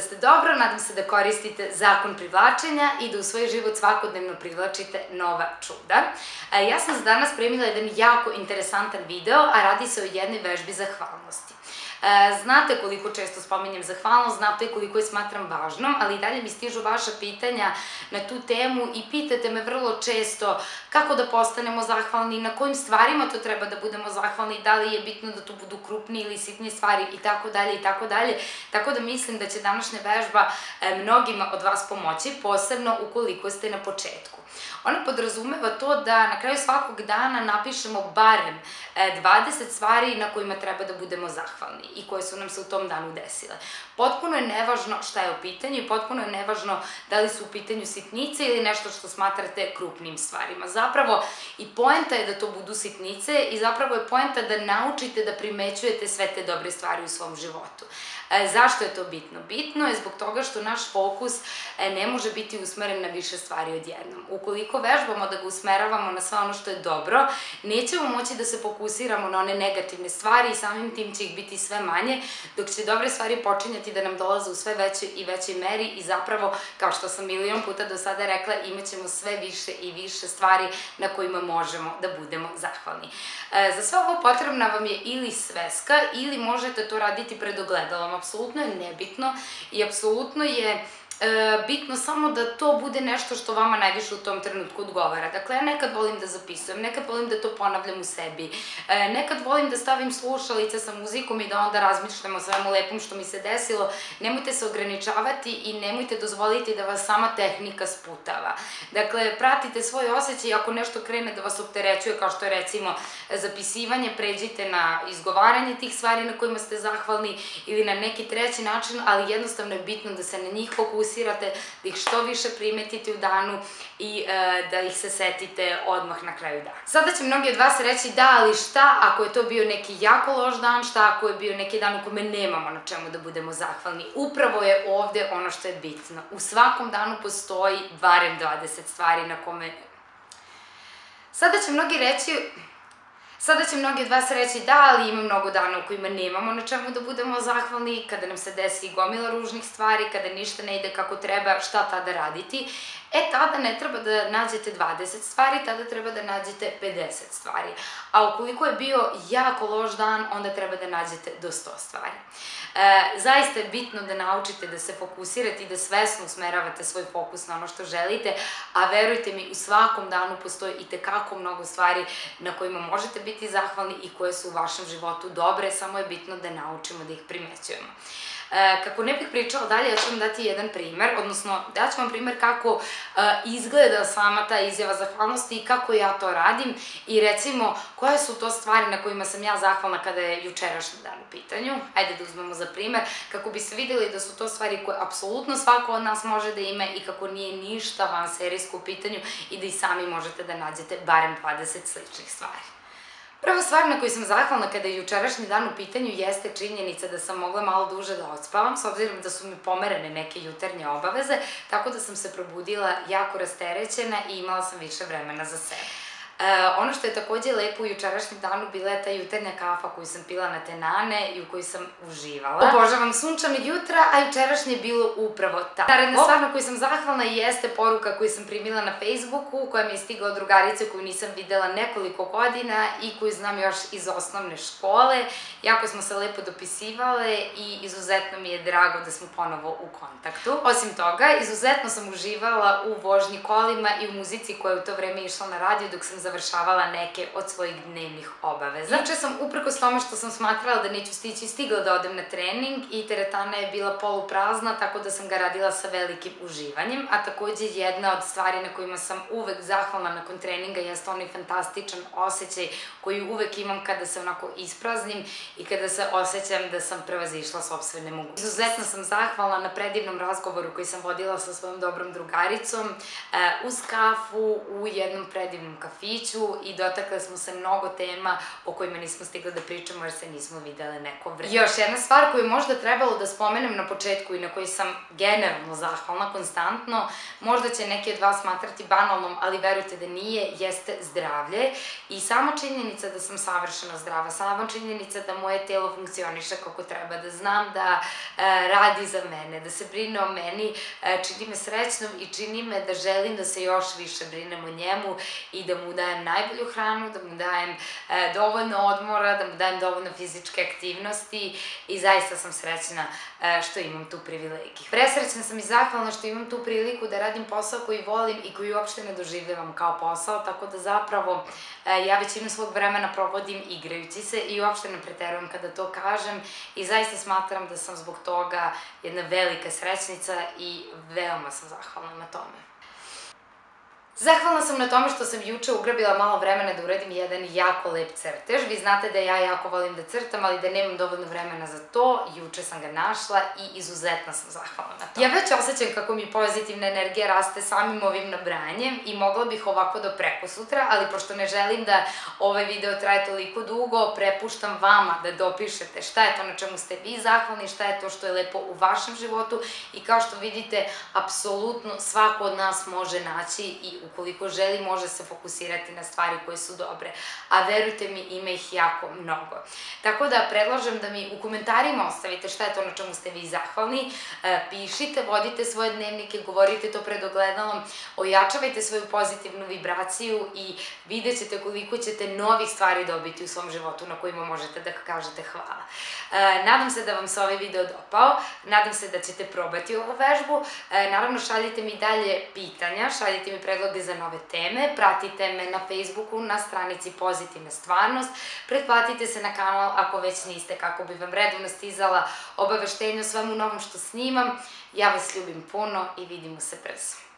da ste dobro, nadam se da koristite zakon privlačenja i da u svoj život svakodnevno privlačite nova čuda. E, ja sam za danas premila jedan jako interesantan video, a radi se o jednoj vežbi zahvalnosti. E, znate koliko često spominjem zahvalnost, znate koliko je smatram važnom, ali i dalje mi stižu vaša pitanja na tu temu i pitate me vrlo često kako da postanemo zahvalni, na kojim stvarima to treba da budemo zahvalni, da li je bitno da to budu krupni ili sitni stvari i tako dalje i tako dalje. Tako da mislim da će današnja vežba e, mnogima od vas pomoći, posebno ukoliko ste na početku. Ona podrazumeva to da na kraju svakog dana napišemo barem 20 e, stvari na kojima treba da budemo zahvalni i koje su nam se u tom danu desile. Potpuno je nevažno šta je u pitanju i potpuno je nevažno da li su u pitanju sitnice ili nešto što smatrate krupnim stvarima. Zapravo i poenta je da to budu sitnice i zapravo je poenta da naučite da primećujete sve te dobre stvari u svom životu. E, zašto je to bitno? Bitno je zbog toga što naš fokus e, ne može biti usmeren na više stvari odjednom. Ukoliko vežbamo da ga usmeravamo na sve ono što je dobro, nećemo moći da se fokusiramo na one negativne stvari i samim tim će ih biti sve manje, dok će dobre stvari počinjati da nam dolaze u sve većoj i većoj meri i zapravo, kao što sam milion puta do sada rekla, imaćemo sve više i više stvari na kojima možemo da budemo zahvalni. E, za sve ovo potrebna vam je ili sveska ili možete to raditi pred ogledalom apsolutno je nebitno i apsolutno je e, bitno samo da to bude nešto što vama najviše u tom trenutku odgovara. Dakle, ja nekad volim da zapisujem, nekad volim da to ponavljam u sebi, e, nekad volim da stavim slušalice sa muzikom i da onda razmišljam o svemu lepom što mi se desilo. Nemojte se ograničavati i nemojte dozvoliti da vas sama tehnika sputava. Dakle, pratite svoj osjećaj i ako nešto krene da vas opterećuje, kao što je recimo zapisivanje, pređite na izgovaranje tih stvari na kojima ste zahvalni ili na neki treći način, ali jednostavno je bitno da se na njih fokusirate fokusirate, da ih što više primetite u danu i e, da ih se setite odmah na kraju dana. Sada će mnogi od vas reći da, ali šta ako je to bio neki jako loš dan, šta ako je bio neki dan u kome nemamo na čemu da budemo zahvalni. Upravo je ovde ono što je bitno. U svakom danu postoji barem 20 stvari na kome... Sada će mnogi reći, Sada će mnogi od vas reći da, ali ima mnogo dana u kojima nemamo na čemu da budemo zahvalni, kada nam se desi gomila ružnih stvari, kada ništa ne ide kako treba, šta tada raditi. E, tada ne treba da nađete 20 stvari, tada treba da nađete 50 stvari. A ukoliko je bio jako loš dan, onda treba da nađete do 100 stvari. E, zaista je bitno da naučite da se fokusirate i da svesno usmeravate svoj fokus na ono što želite, a verujte mi, u svakom danu postoji i tekako mnogo stvari na kojima možete biti zahvalni i koje su u vašem životu dobre, samo je bitno da naučimo da ih primećujemo. E, kako ne bih pričala dalje, ja ću vam dati jedan primer, odnosno daću vam primer kako e, izgleda sama ta izjava zahvalnosti i kako ja to radim i recimo koje su to stvari na kojima sam ja zahvalna kada je jučerašnji dan u pitanju. Ajde da uzmemo za primer, kako bi se videli da su to stvari koje apsolutno svako od nas može da ima i kako nije ništa van serijsko u pitanju i da i sami možete da nađete barem 20 sličnih stvari. Prva stvar na koju sam zahvalna kada je jučerašnji dan u pitanju jeste činjenica da sam mogla malo duže da odspavam, s obzirom da su mi pomerene neke jutarnje obaveze, tako da sam se probudila jako rasterećena i imala sam više vremena za sebe. E, ono što je takođe lepo u jučerašnjem danu bila je ta jutarnja kafa koju sam pila na tenane i u kojoj sam uživala. Obožavam sunčano jutra, a jučerašnje je bilo upravo ta. Naredna stvar na koju sam zahvalna jeste poruka koju sam primila na Facebooku, koja mi je stigla od drugarice koju nisam videla nekoliko godina i koju znam još iz osnovne škole. Jako smo se lepo dopisivale i izuzetno mi je drago da smo ponovo u kontaktu. Osim toga, izuzetno sam uživala u vožnji kolima i u muzici koja je u to vreme išla na radio dok sam završavala neke od svojih dnevnih obaveza. Juče sam, uprkos tome što sam smatrala da neću stići, stigla da odem na trening i teretana je bila poluprazna, tako da sam ga radila sa velikim uživanjem, a takođe jedna od stvari na kojima sam uvek zahvalna nakon treninga jeste onaj fantastičan osjećaj koji uvek imam kada se onako ispraznim i kada se osjećam da sam prevazišla sobstvene mogućnosti. Izuzetno sam zahvalna na predivnom razgovoru koji sam vodila sa svojom dobrom drugaricom, uh, uz kafu u jednom predivnom kafiću kafiću i dotakle smo se mnogo tema o kojima nismo stigli da pričamo jer se nismo videle neko vreme. Još jedna stvar koju možda trebalo da spomenem na početku i na koju sam generalno zahvalna konstantno, možda će neki od vas smatrati banalnom, ali verujte da nije, jeste zdravlje i sama činjenica da sam savršeno zdrava, sama činjenica da moje telo funkcioniše kako treba, da znam da e, radi za mene, da se brine o meni, e, čini me srećnom i čini me da želim da se još više brinem o njemu i da mu dajem najbolju hranu, da mu dajem e, dovoljno odmora, da mu dajem dovoljno fizičke aktivnosti i zaista sam srećna e, što imam tu privilegiju. Presrećna sam i zahvalna što imam tu priliku da radim posao koji volim i koji uopšte ne doživljavam kao posao, tako da zapravo e, ja većinu svog vremena provodim igrajući se i uopšte ne preterujem kada to kažem i zaista smatram da sam zbog toga jedna velika srećnica i veoma sam zahvalna na tome. Zahvalna sam na tome što sam juče ugrabila malo vremena da uradim jedan jako lep crtež. Vi znate da ja jako volim da crtam, ali da nemam dovoljno vremena za to. Juče sam ga našla i izuzetno sam zahvalna na to. Ja već osjećam kako mi pozitivna energija raste samim ovim nabranjem i mogla bih ovako do preko sutra, ali pošto ne želim da ovaj video traje toliko dugo, prepuštam vama da dopišete šta je to na čemu ste vi zahvalni, šta je to što je lepo u vašem životu i kao što vidite, apsolutno svako od nas može naći i ukoliko želi, može se fokusirati na stvari koje su dobre. A verujte mi, ima ih jako mnogo. Tako da predlažem da mi u komentarima ostavite šta je to na čemu ste vi zahvalni, e, pišite, vodite svoje dnevnike, govorite to pred ogledalom, ojačavajte svoju pozitivnu vibraciju i vidjet ćete koliko ćete novih stvari dobiti u svom životu na kojima možete da kažete hvala. E, nadam se da vam se ovaj video dopao, nadam se da ćete probati ovu vežbu, e, naravno šaljite mi dalje pitanja, šaljite mi predloge predloge za nove teme, pratite me na Facebooku na stranici Pozitivna stvarnost, pretplatite se na kanal ako već niste kako bi vam redovno stizala obaveštenja o svemu novom što snimam. Ja vas ljubim puno i vidimo se brzo.